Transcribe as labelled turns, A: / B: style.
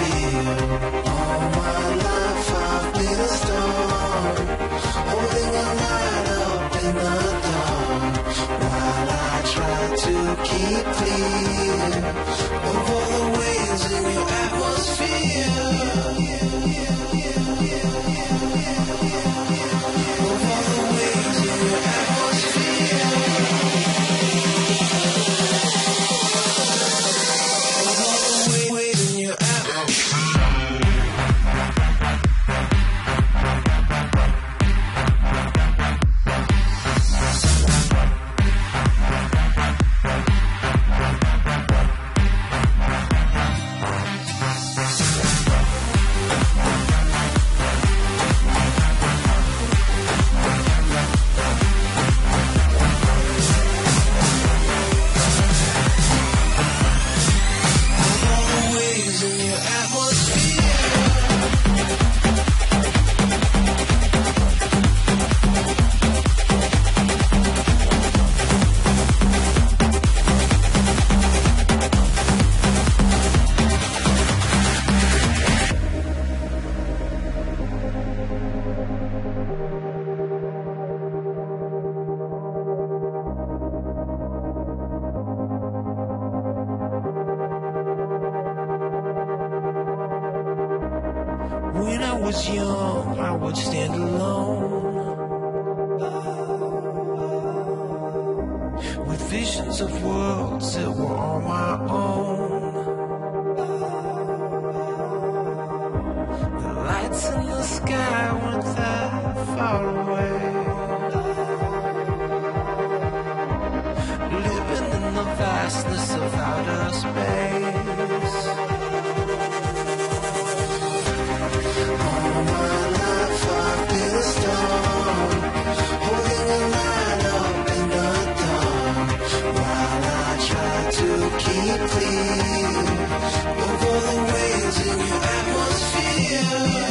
A: feel When I was young, I would stand alone. With visions of worlds that were all my own. The lights in the sky weren't that far away. Yeah.